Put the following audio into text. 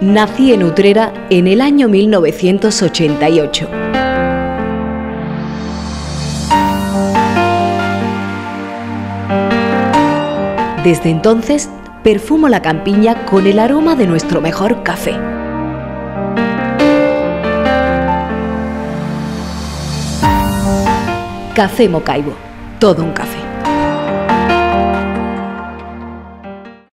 Nací en Utrera en el año 1988. Desde entonces, perfumo la campiña con el aroma de nuestro mejor café. Café Mocaibo, todo un café.